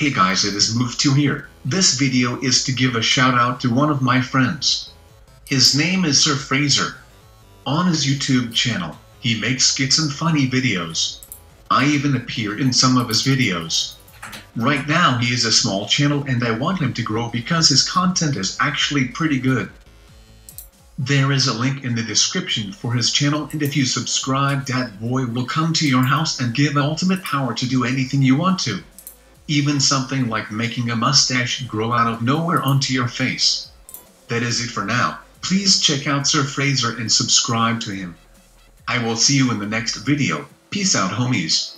Hey guys it is Mooftwo here. This video is to give a shout out to one of my friends. His name is Sir Fraser. On his YouTube channel, he makes skits and funny videos. I even appear in some of his videos. Right now he is a small channel and I want him to grow because his content is actually pretty good. There is a link in the description for his channel and if you subscribe that boy will come to your house and give ultimate power to do anything you want to. Even something like making a mustache grow out of nowhere onto your face. That is it for now. Please check out Sir Fraser and subscribe to him. I will see you in the next video. Peace out homies.